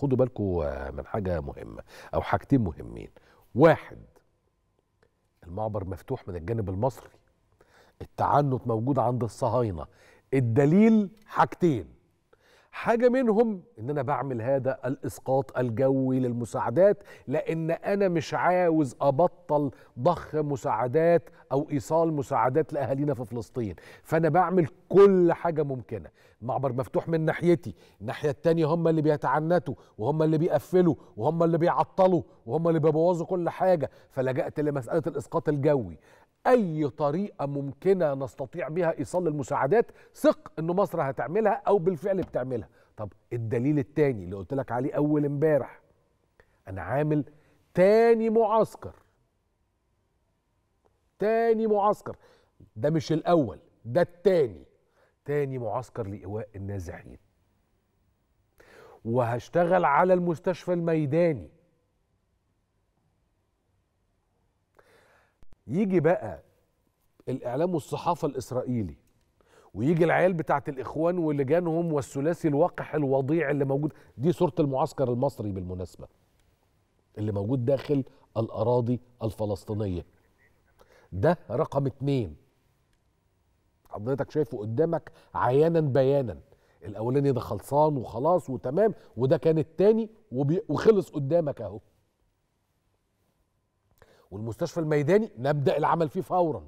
خدوا بالكم من حاجة مهمه أو حاجتين مهمين. واحد المعبر مفتوح من الجانب المصري. التعنت موجود عند الصهاينة. الدليل حاجتين. حاجة منهم إن أنا بعمل هذا الإسقاط الجوي للمساعدات لأن أنا مش عاوز أبطل ضخ مساعدات أو إيصال مساعدات لأهالينا في فلسطين. فأنا بعمل كل حاجة ممكنة. المعبر مفتوح من ناحيتي الناحية التانية هم اللي بيتعنتوا وهم اللي بيقفلوا وهم اللي بيعطلوا وهم اللي بيبوظوا كل حاجة. فلجأت لمسألة الإسقاط الجوي. أي طريقة ممكنة نستطيع بها إيصال المساعدات؟ ثق ان مصر هتعملها أو بالفعل بتعملها. طب الدليل التاني اللي قلت لك عليه أول امبارح أنا عامل تاني معسكر. تاني معسكر. ده مش الأول ده التاني. تاني معسكر لإيواء النازحين. وهشتغل على المستشفى الميداني. يجي بقى الإعلام والصحافه الإسرائيلي ويجي العيال بتاعت الإخوان ولجانهم والثلاثي الوقح الوضيع اللي موجود دي صورة المعسكر المصري بالمناسبة اللي موجود داخل الأراضي الفلسطينية. ده رقم اتنين. حضرتك شايفه قدامك عيانا بيانا الأولاني ده خلصان وخلاص وتمام وده كان التاني وخلص قدامك أهو. والمستشفى الميداني نبدأ العمل فيه فورا.